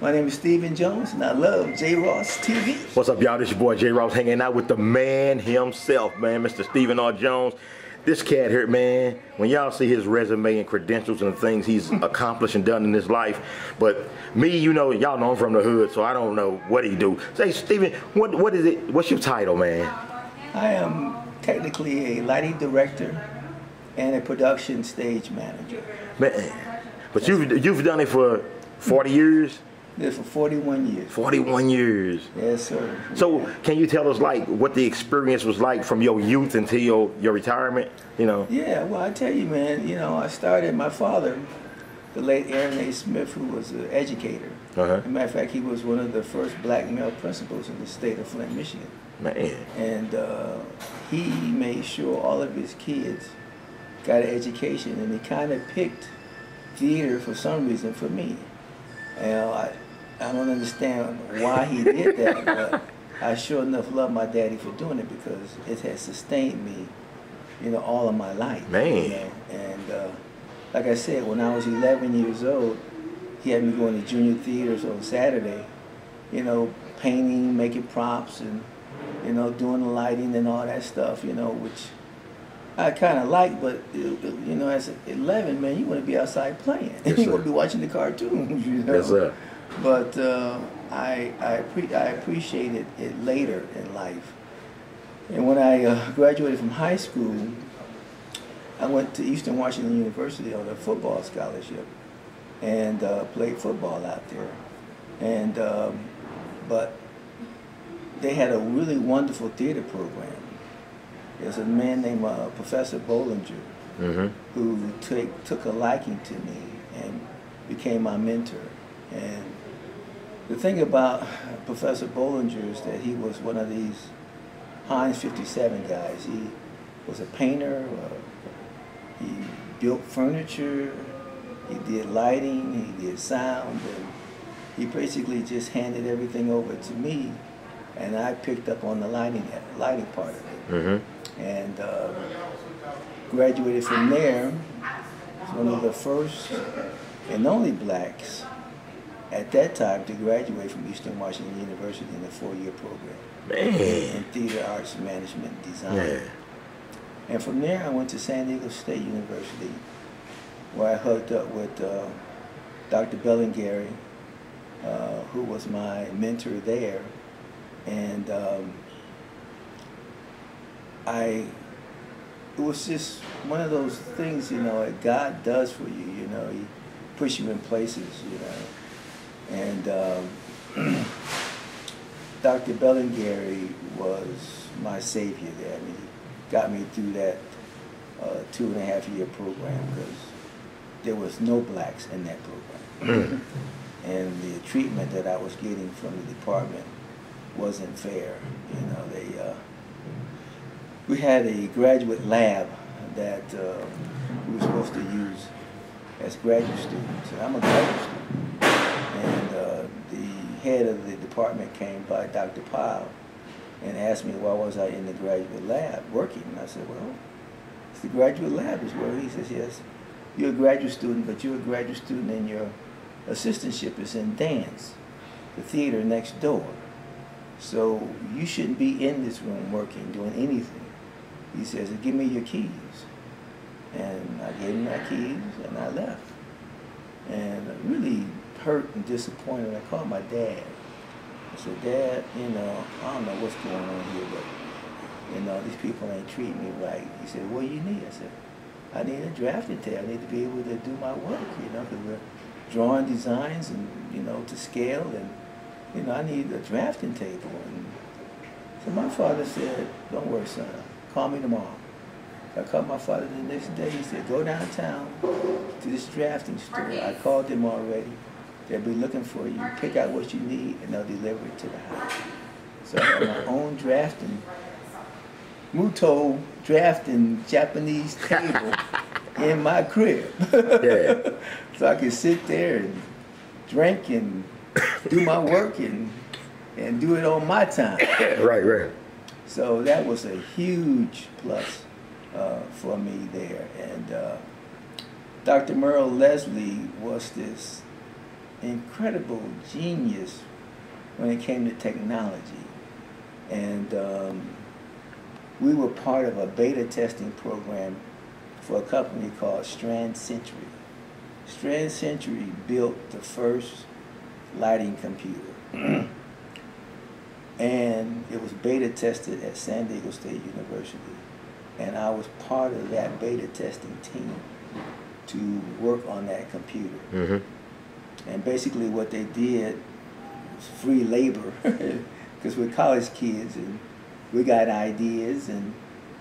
My name is Steven Jones, and I love J Ross TV. What's up, y'all? This your boy J Ross hanging out with the man himself, man, Mr. Steven R. Jones. This cat here, man, when y'all see his resume and credentials and the things he's accomplished and done in his life, but me, you know, y'all know I'm from the hood, so I don't know what he do. Say, Steven, what what is it? What's your title, man? I am technically a lighting director and a production stage manager. Man, but you've you've done it for 40 years. For 41 years. 41 years. Yes, sir. So can you tell us like what the experience was like from your youth until your, your retirement? You know? Yeah, well I tell you man, you know, I started my father, the late Aaron A. Smith, who was an educator. Uh-huh. As a matter of fact, he was one of the first black male principals in the state of Flint, Michigan. Man. And uh, he made sure all of his kids got an education, and he kind of picked theater for some reason for me. And I, I don't understand why he did that, but I sure enough love my daddy for doing it because it has sustained me, you know, all of my life. Man. You know? And uh, like I said, when I was 11 years old, he had me going to junior theaters on Saturday, you know, painting, making props, and you know, doing the lighting and all that stuff, you know, which I kind of like, but you know, as 11, man, you want to be outside playing. Yes, you want to be watching the cartoons, you know. Yes, sir. But uh, I I, I appreciated it later in life. And when I uh, graduated from high school, I went to Eastern Washington University on a football scholarship and uh, played football out there. And um, but they had a really wonderful theater program. There's a man named uh, Professor Bollinger Mm-hmm. who took took a liking to me and became my mentor. And the thing about Professor Bollinger is that he was one of these Heinz 57 guys. He was a painter. Uh, he built furniture. He did lighting. He did sound. And he basically just handed everything over to me, and I picked up on the lighting lighting part of it Mm-hmm. and uh, graduated from there. One of the first and only blacks at that time to graduate from Eastern Washington University in a four-year program in theater arts management design. Yeah. And from there, I went to San Diego State University, where I hooked up with uh, Dr. Bellingary, uh, who was my mentor there. And um, I, it was just one of those things, you know, that God does for you, you know, He puts you in places, you know. And um, Dr. Bellingary was my savior there. I mean, he got me through that uh, two and a half year program because there was no blacks in that program. and the treatment that I was getting from the department wasn't fair. You know, they uh, we had a graduate lab that uh, we were supposed to use as graduate students, and I'm a graduate student. Head of the department came by, Dr. Pyle, and asked me why was I in the graduate lab working. And I said, well, it's the graduate lab is where he says, yes, you're a graduate student, but you're a graduate student and your assistantship is in dance, the theater next door. So you shouldn't be in this room working, doing anything. He says, give me your keys. And I gave him my keys and I left. And really hurt and disappointed. I called my dad. I said, Dad, you know, I don't know what's going on here, but, you know, these people ain't treating me right. He said, what do you need? I said, I need a drafting table. I need to be able to do my work, you know, because we're drawing designs and, you know, to scale. And, you know, I need a drafting table. And so my father said, don't worry, son. Call me tomorrow. So I called my father the next day. He said, go downtown to this drafting store. I called them already. They'll be looking for you. Pick out what you need, and they'll deliver it to the house. So I have my own drafting, Mutoh drafting Japanese table in my crib. Yeah. so I can sit there and drink and do my work and, and do it on my time. right, right. So that was a huge plus uh, for me there. And uh, Dr. Merle Leslie was this incredible genius when it came to technology. And um, we were part of a beta testing program for a company called Strand Century. Strand Century built the first lighting computer. and it was beta tested at San Diego State University. And I was part of that beta testing team to work on that computer. Mm-hmm. And basically what they did was free labor because we're college kids and we got ideas and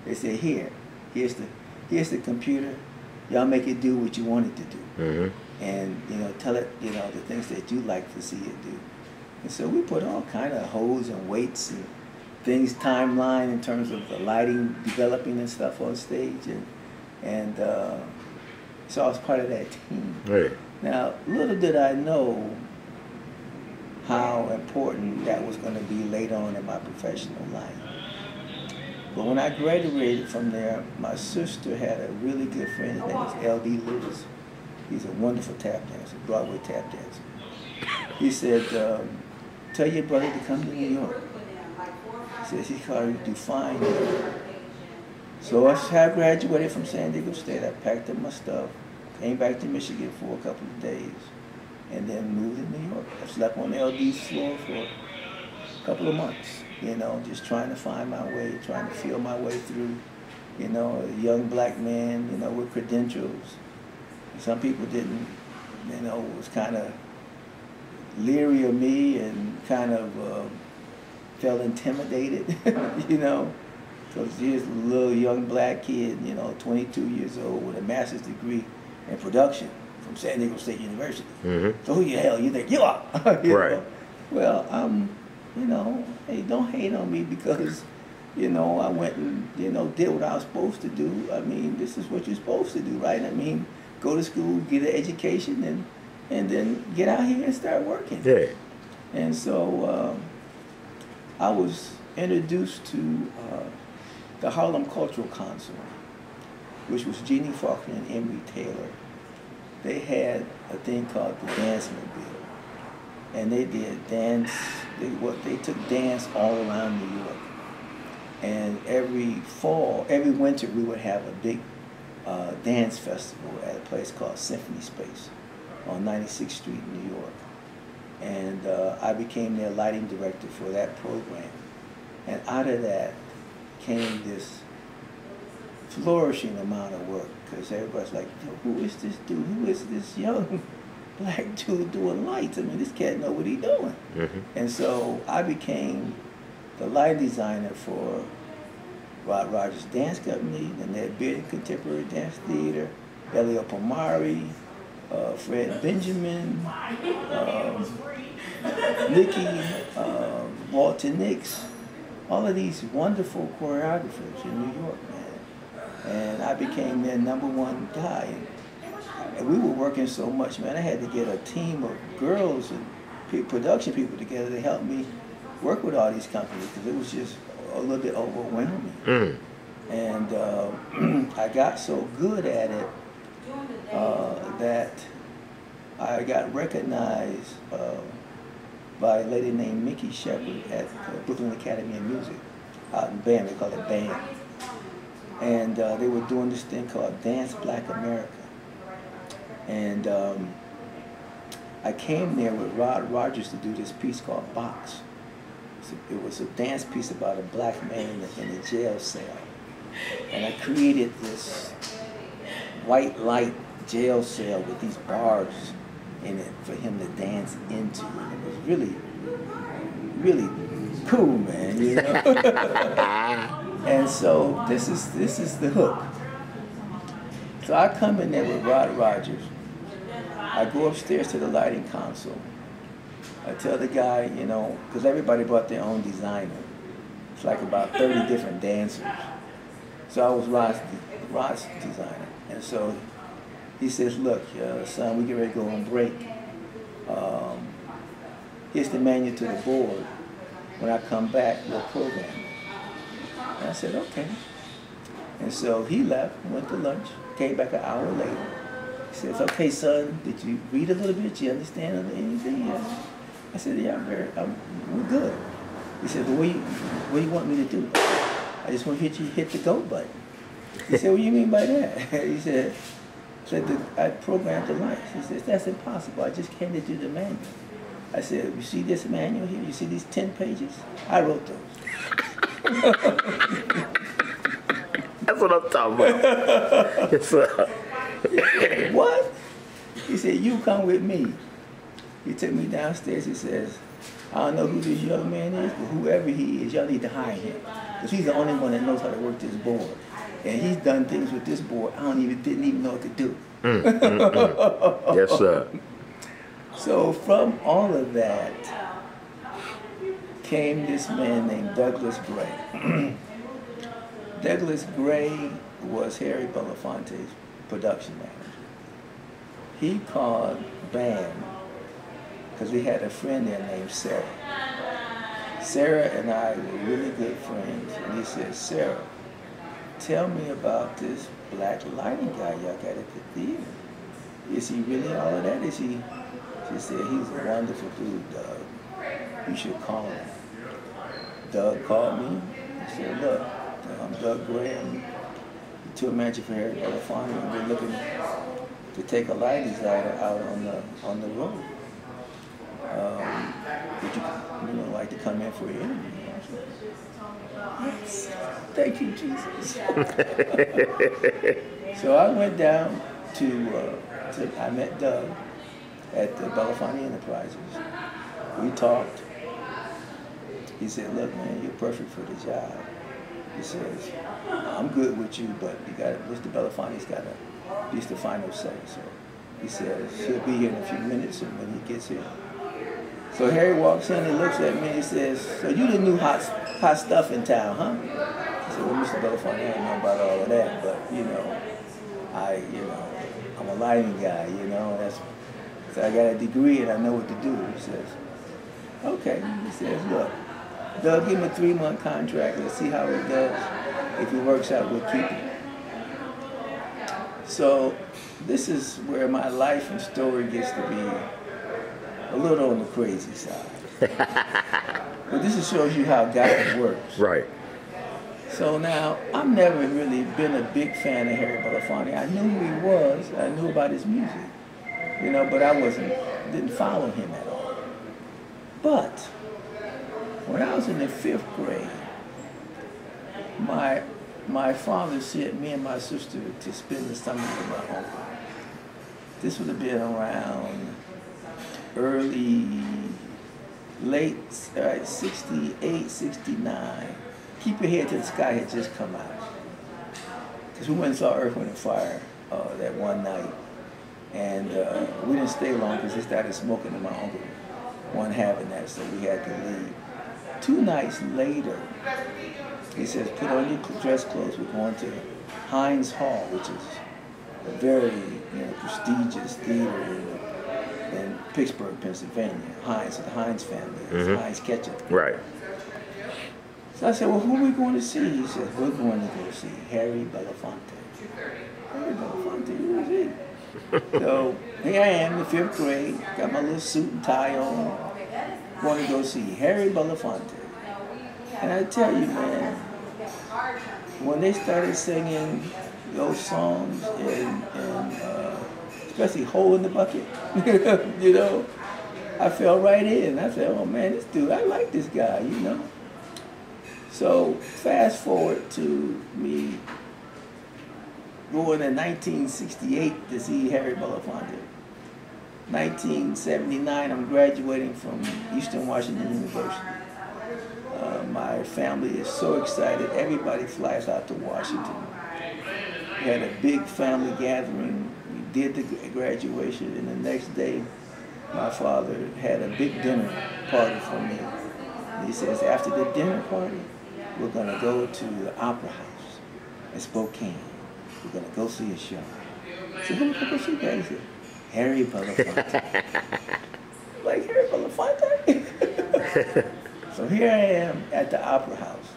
they said, here, here's the, here's the computer. Y'all make it do what you want it to do. Mm-hmm. And, you know, tell it, you know, the things that you like to see it do. And so we put all kind of holes and weights and things timeline in terms of the lighting developing and stuff on stage and and uh, so I was part of that team. Right. Now, little did I know how important that was going to be later on in my professional life. But when I graduated from there, my sister had a really good friend. His name was L.D. Lewis. He's a wonderful tap dancer, Broadway tap dancer. He said, um, tell your brother to come to New York. He says he's going to do fine. So I graduated from San Diego State, I packed up my stuff, came back to Michigan for a couple of days, and then moved to New York. I slept on LD's floor for a couple of months, you know, just trying to find my way, trying to feel my way through, you know, a young black man, you know, with credentials. Some people didn't, you know, was kind of leery of me and kind of uh, felt intimidated, you know. Because here's a little young black kid, you know, 22 years old with a master's degree in production from San Diego State University. Mm-hmm. So who the hell you think you are? You Right. know? Well, um, you know, hey, don't hate on me because, you know, I went and, you know, did what I was supposed to do. I mean, this is what you're supposed to do, right? I mean, go to school, get an education, and and then get out here and start working. Yeah. And so um, I was introduced to uh, the Harlem Cultural Council, which was Jeannie Faulkner and Emery Taylor. They had a thing called the Dance Mobile, and they did dance. They what they took dance all around New York, and every fall, every winter, we would have a big uh, dance festival at a place called Symphony Space on 96th Street, in New York and uh, I became their lighting director for that program. And out of that came this flourishing amount of work because everybody's like, who is this dude? Who is this young black dude doing lights? I mean, this cat know what he doing. Mm-hmm. And so I became the light designer for Rod Rogers Dance Company, the Ned Bearden Contemporary Dance Theater, Eleo Pomare, uh, Fred Benjamin, um, Nikki, um, Walter Nicks, all of these wonderful choreographers in New York, man. And I became their number one guy. And we were working so much, man. I had to get a team of girls and pe- production people together to help me work with all these companies because it was just a little bit overwhelming. Mm. And uh, I got so good at it uh, that I got recognized uh, by a lady named Mikki Shepard at uh, Brooklyn Academy of Music out in BAM. They call it BAM. And uh, they were doing this thing called Dance Black America. And um, I came there with Rod Rogers to do this piece called Box. It was a- It was a dance piece about a black man in a, in a jail cell. And I created this white light jail cell with these bars in it for him to dance into. And it was really, really cool, man. You know? and so this is this is the hook. So I come in there with Rod Rogers. I go upstairs to the lighting console. I tell the guy, you know, because everybody brought their own designer. It's like about 30 different dancers. So I was Rod's, Rod's designer. And so he says, look, uh, son, we get ready to go on break. Um, here's the manual to the board. When I come back, we'll program it. And I said, okay. And so he left, went to lunch, came back an hour later. He says, okay, son, did you read a little bit? Do you understand anything? I said, yeah, I'm very, I'm, we're good. He said, well, what do you, what do you want me to do? I just want to hit you, hit the go button. He said, what do you mean by that? he said, said I programmed the lights. He says, that's impossible. I just came to do the manual. I said, you see this manual here? You see these 10 pages? I wrote those. That's what I'm talking about. yes, sir. what? He said, you come with me. He took me downstairs. He says, I don't know who this young man is, but whoever he is, y'all need to hire him. Because he's the only one that knows how to work this board. And he's done things with this board I don't even didn't even know what to do. Mm, mm, mm. yes, sir. So from all of that came this man named Douglas Gray. Douglas Gray was Harry Belafonte's production manager. He called BAM because we had a friend there named Sarah. Sarah and I were really good friends, and he said, Sarah, tell me about this black lighting guy y'all got at the theater. Is he really all of that? Is he? She said, he's a wonderful dude, Doug. You should call him. Doug called me. He said, look, I'm Doug Graham, the tour manager for Harry Belafonte, and we're looking to take a lighting lighter out on the on the road. Um, would you, you know, like to come in for an interview? Yes. Thank you, Jesus. so I went down to, uh, to, I met Doug at the Belafonte Enterprises. We talked. He said, look, man, you're perfect for the job. He says, I'm good with you, but you got Mr. Belafonte's got to, he's the final say. So he says, he'll be here in a few minutes, and when he gets here. So Harry walks in and looks at me and he says, so you the new hot, hot stuff in town, huh? I said, well, Mr. Belafonte, I don't know about all of that, but, you know, I, you know, I'm a lighting guy, you know, that's, so I got a degree and I know what to do. He says, okay. He says, look, they'll give him a three-month contract. Let's see how he does. If he works out, we'll keep him. So this is where my life and story gets to be a little on the crazy side. but this shows you how God works. Right. So now, I've never really been a big fan of Harry Belafonte. I knew who he was. I knew about his music, you know, but I wasn't, didn't follow him at all. But when I was in the fifth grade, my my father sent me and my sister to spend the summer with my uncle. This would have been around early, late, right, 68, 69. Keep Your Head to the Sky had just come out. Because we went and saw Earth, Wind, and Fire uh, that one night. And uh, we didn't stay long because they started smoking and my uncle wasn't having that, so we had to leave. Two nights later, he says, put on your dress clothes. We're going to Heinz Hall, which is a very you know, prestigious theater in, in Pittsburgh, Pennsylvania. Heinz, the Heinz family. It's Mhm. Heinz Ketchup. Right. So I said, well, who are we going to see? He said, we're going to go see Harry Belafonte. Harry Belafonte, who is he? so here I am in the fifth grade, got my little suit and tie on, going to go see Harry Belafonte. And I tell you, man, when they started singing those songs and, and uh, especially Hole in the Bucket, you know, I fell right in. I said, oh man, this dude, I like this guy, you know. So fast forward to me going in 1968 to see Harry Belafonte. 1979, I'm graduating from Eastern Washington University. Uh, my family is so excited. Everybody flies out to Washington. We had a big family gathering. We did the graduation, and the next day, my father had a big dinner party for me. And he says, after the dinner party, we're going to go to the Opera House in Spokane. We're going to go see a show. I said, who the go see that? Harry Belafonte. like, Harry Belafonte? so here I am at the Opera House,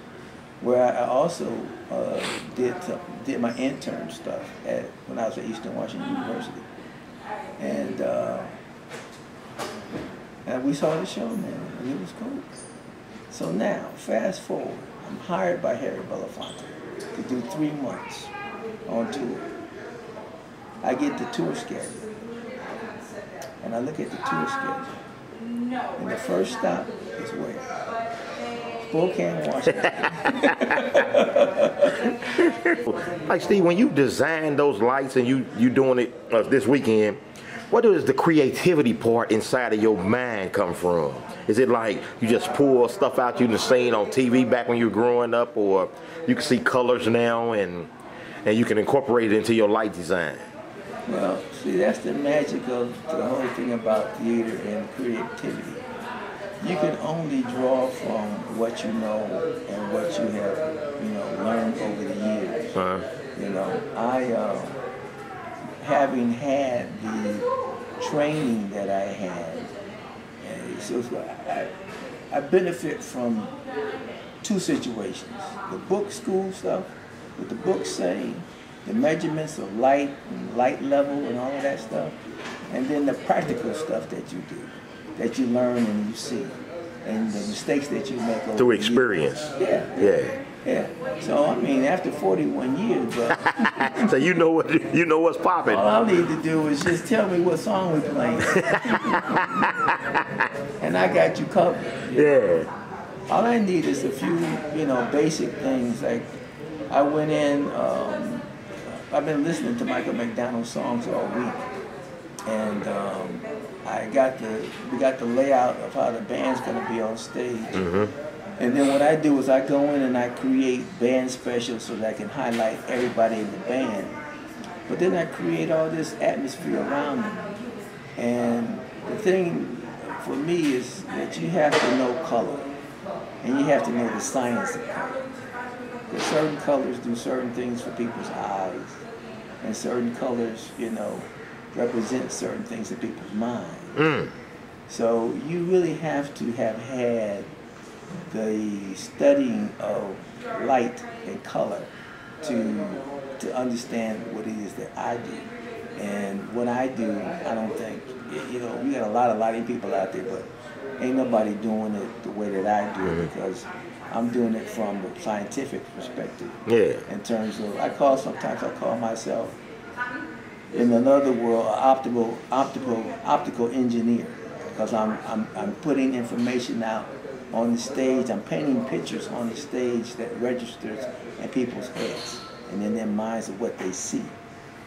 where I also uh, did, did my intern stuff at, when I was at Eastern Washington University. And uh, and we saw the show, man, and it was cool. So now, fast forward, I'm hired by Harry Belafonte to do three months on tour. I get the tour schedule, and I look at the tour schedule, and the first stop is where? Spokane, Washington. like Steve, when you design those lights and you you doing it uh, this weekend, what does the creativity part inside of your mind come from? Is it like you just pull stuff out you've seen on TV back when you were growing up, or you can see colors now and and you can incorporate it into your light design? Well, see, that's the magic of the whole thing about theater and creativity you can only draw from what you know and what you have, you know, learned over the years. Uh-huh. You know, I, uh, having had the training that I had, so I, I benefit from two situations. The book school stuff, what the books say, the measurements of light and light level and all of that stuff, and then the practical stuff that you do that you learn and you see, and the mistakes that you make through experience. Yeah, yeah, yeah. So I mean, after 41 years, but so you know what you know what's popping. All I need to do is just tell me what song we're playing, and I got you covered. Yeah. All I need is a few, you know, basic things like I went in. Um, I've been listening to Michael McDonald songs all week, and um, I got the we got the layout of how the band's gonna be on stage. Mm-hmm. And then what I do is I go in and I create band specials so that I can highlight everybody in the band. But then I create all this atmosphere around them. And the thing for me is that you have to know color. And you have to know the science of color. Because certain colors do certain things for people's eyes. And certain colors, you know, represent certain things in people's mind. Mm. So you really have to have had the studying of light and color to to understand what it is that I do. And what I do, I don't think, you know, we got a lot of lighting people out there, but ain't nobody doing it the way that I do it mm-hmm. because I'm doing it from a scientific perspective. Yeah. In terms of, I call sometimes I call myself in another world, an optical, optical, optical engineer, because I'm, I'm, I'm putting information out on the stage. I'm painting pictures on the stage that registers in people's heads and in their minds of what they see.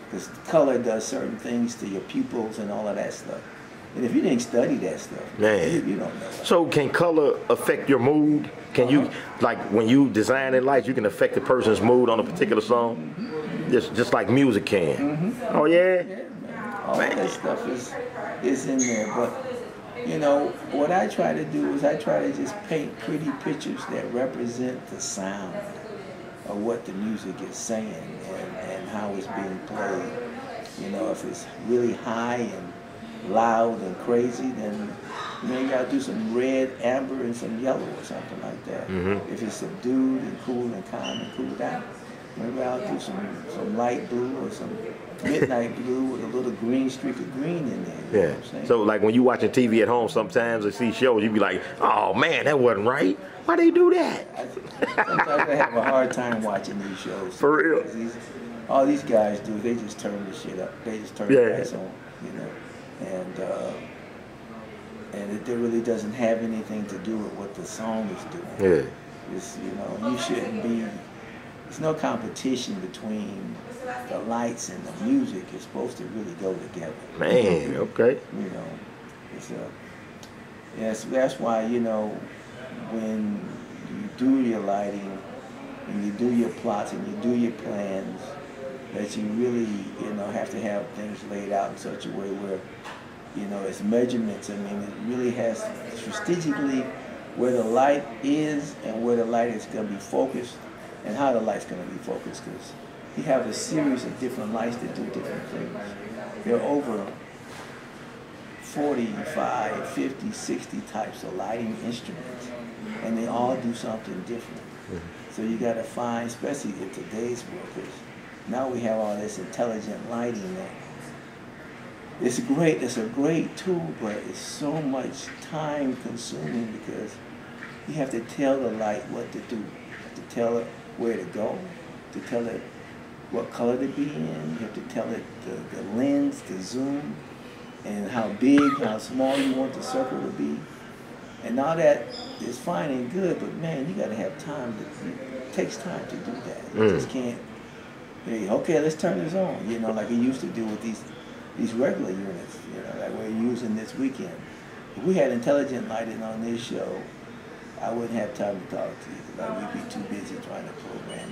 Because color does certain things to your pupils and all of that stuff. And if you didn't study that stuff, Man. You, you don't know. So can color affect your mood? Can you, like when you design in lights, you can affect the person's mood on a particular song? Just just like music can. Mm-hmm. Oh yeah. Yeah, All man. that stuff is is in there, but you know what I try to do is I try to just paint pretty pictures that represent the sound of what the music is saying and, and how it's being played. You know, if it's really high and loud and crazy, then you gotta do some red, amber, and some yellow or something like that. Mm-hmm. If it's subdued and cool and calm and cool down. Maybe I'll do some, some light blue or some midnight blue with a little green streak of green in there. yeah. So like when you watching TV at home, sometimes and see shows, you be like, oh man, that wasn't right. Why they do that? I, sometimes I have a hard time watching these shows. For real. These, all these guys do, they just turn the shit up. They just turn yeah. the lights on, you know. And uh, and it, really doesn't have anything to do with what the song is doing. Yeah. It's, you know, you shouldn't be there's no competition between the lights and the music. It's supposed to really go together. Man, okay. You know, it's a, yes, that's why, you know, when you do your lighting and you do your plots and you do your plans, that you really, you know, have to have things laid out in such a way where, you know, it's measurements. I mean, it really has strategically where the light is and where the light is going to be focused and how the light's going to be focused because you have a series of different lights that do different things. There are over 45, 50, 60 types of lighting instruments, and they all do something different. So you got to find, especially in today's world, now we have all this intelligent lighting that it's great. It's a great tool, but it's so much time consuming because you have to tell the light what to do. To tell it where to go, to tell it what color to be in. You have to tell it the, the lens, the zoom, and how big, how small you want the circle to be. And all that is fine and good, but man, you got to have time. To, it takes time to do that. You Mm. just can't. Hey, okay, let's turn this on. You know, like you used to do with these these regular units. You know, like we're using this weekend. If we had intelligent lighting on this show, I wouldn't have time to talk to you. Like we'd be too busy trying to program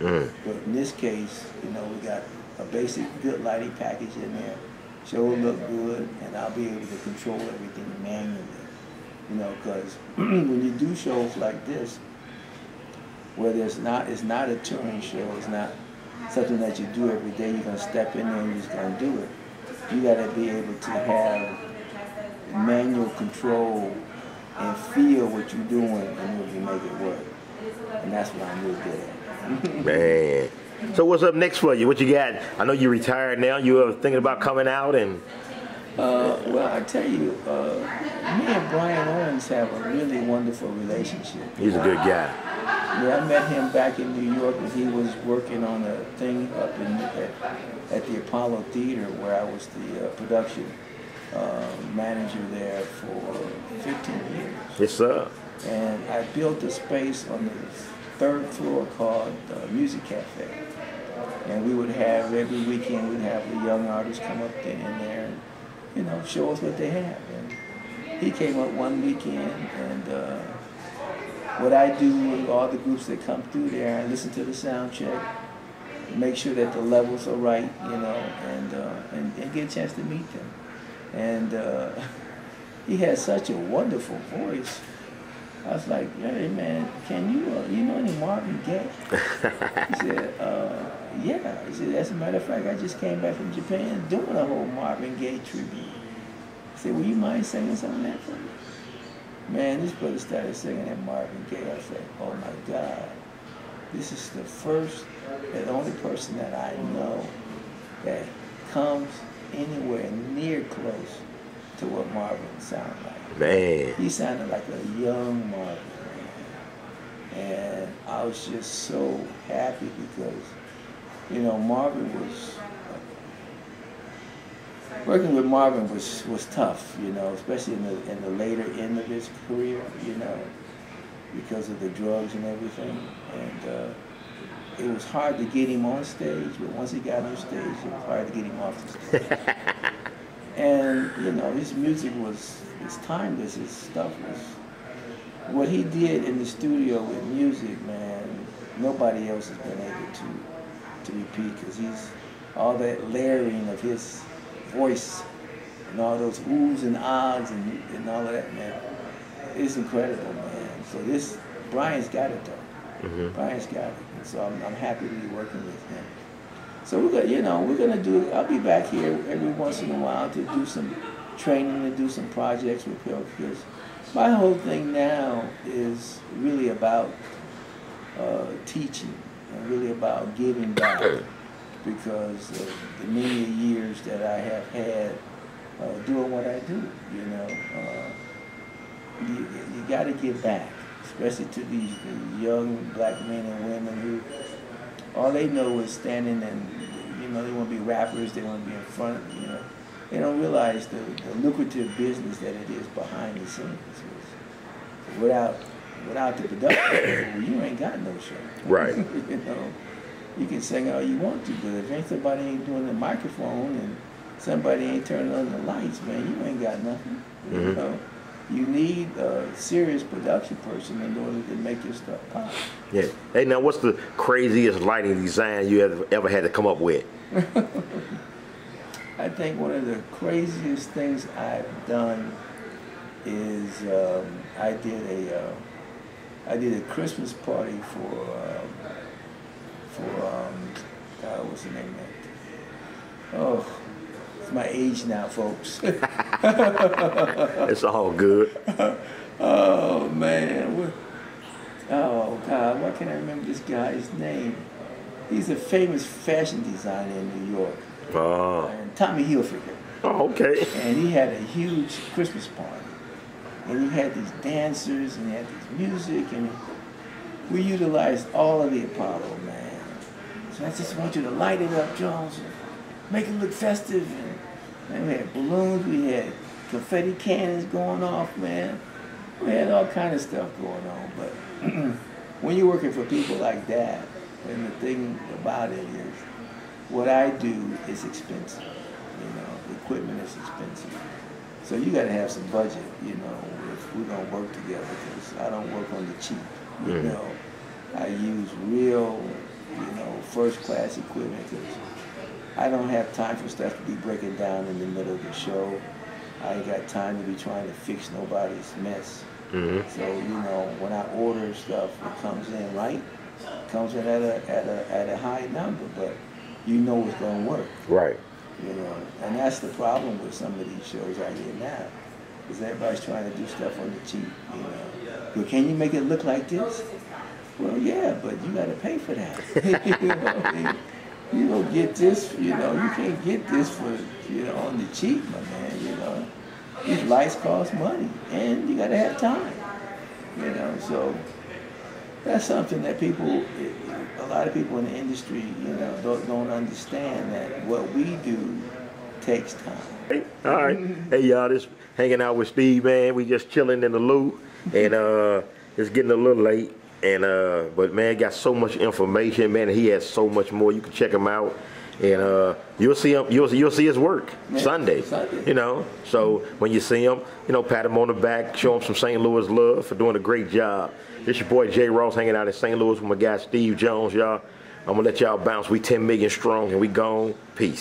everywhere. Mm. But in this case, you know, we got a basic good lighting package in there. Show will look good, and I'll be able to control everything manually. You know, because when you do shows like this, where there's not, it's not a touring show, it's not something that you do every day. You're gonna step in there and you're just gonna do it. You gotta be able to have manual control and feel what you're doing in order to make it work. And that's what I'm really good at. Man. So what's up next for you? What you got? I know you're retired now. You were thinking about coming out and Uh, well, I tell you, uh, me and Brian Owens have a really wonderful relationship. he's a good guy. Yeah, I met him back in New York when he was working on a thing up in at, at the Apollo Theater where I was the uh, production uh, manager there for 15 years. Yes, sir. And I built a space on the third floor called uh, Music Cafe. And we would have every weekend we'd have the young artists come up there in there and you know show us what they have. And he came up one weekend and. What I do with all the groups that come through there, I listen to the sound check, make sure that the levels are right, you know, and uh, and, and get a chance to meet them. And uh, he has such a wonderful voice. I was like, hey man, can you uh, you know any Marvin Gaye? He said, uh, yeah. He said, as a matter of fact, I just came back from Japan doing a whole Marvin Gaye tribute. I said, will you mind singing something that for me? Man, this brother started singing that Marvin Gaye. I said, oh my God, this is the first and only person that I know that comes anywhere near close to what Marvin sounded like. Man. He sounded like a young Marvin, man. And I was just so happy because, you know, Marvin was working with Marvin was was tough, you know, especially in the in the later end of his career, you know, because of the drugs and everything. And uh, it was hard to get him on stage, but once he got on stage, it was hard to get him off the stage. and you know, his music was was timeless. His stuff was what he did in the studio with music, man. Nobody else has been able to to repeat because he's all that layering of his voice and all those oohs and ahs and, and all of that, man. It's incredible, man. So this, Brian's got it though. Mhm. Brian's got it. And so I'm, I'm happy to be working with him. So we're gonna, you know, we're gonna do, I'll be back here every once in a while to do some training and do some projects with Hill because my whole thing now is really about uh, teaching and really about giving back because of the many years that I have had uh, doing what I do. You know, uh, you, you got to give back, especially to these young black men and women who all they know is standing and you know they want to be rappers, they want to be in front. You know, they don't realize the, the lucrative business that it is behind the scenes. Without without the production, you ain't got no show. Right. you know, you can sing all you want to, but if ain't somebody ain't doing the microphone and somebody ain't turning on the lights, man, you ain't got nothing. You Mhm. know, you need a serious production person in order to make your stuff pop. Yeah. Hey, now what's the craziest lighting design you ever, ever had to come up with? I think one of the craziest things I've done is um, I did a uh, I did a Christmas party for um, for um, God, what's the name of that? Oh, it's my age now, folks. It's all good. oh man, what- oh God, why can't I remember this guy's name? He's a famous fashion designer in New York, Oh. and Tommy Hilfiger. Oh, okay. and he had a huge Christmas party. And he had these dancers and he had this music and we utilized all of the Apollo, man. So I just want you to light it up, Jones, and make it look festive. And, and we had balloons, we had confetti cannons going off, man. We had all kind of stuff going on. But when you're working for people like that, and the thing about it is, what I do is expensive. You know, the equipment is expensive. So you got to have some budget, you know, if we're going to work together, because I don't work on the cheap. You Mhm. know, I use real, you know, first class equipment because I don't have time for stuff to be breaking down in the middle of the show. I ain't got time to be trying to fix nobody's mess. hmm So you know, when I order stuff, it comes in right, comes in at a at a at a high number, but you know it's gonna work. Right. You know, and that's the problem with some of these shows out here now, is everybody's trying to do stuff on the cheap. You know, well, can you make it look like this? Well, yeah, but you got to pay for that. you don't get this. You know, you can't get this for you know on the cheap, my man. You know, these lights cost money, and you got to have time. You know, so that's something that people, a lot of people in the industry, you know, don't, don't understand that what we do takes time. Hey, all right. Hey, y'all, just hanging out with Steve, man. We just chilling in the loo, and uh, it's getting a little late. And uh, but man, got so much information, man. He has so much more. You can check him out, and uh, you'll see him. You'll you'll see his work Yeah, Sunday. Sunday. You know, so when you see him, you know, pat him on the back, show him some St. Louis love for doing a great job. This your boy Jay Ross hanging out in St. Louis with my guy Steve Jones, y'all. I'm gonna let y'all bounce. We 10 million strong, and we gone. Peace.